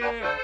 yeah.